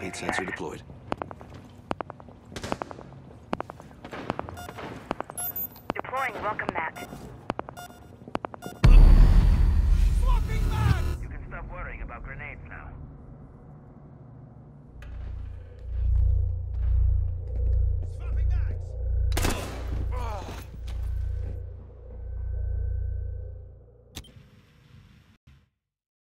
Heat sensor deployed. Deploying welcome mat.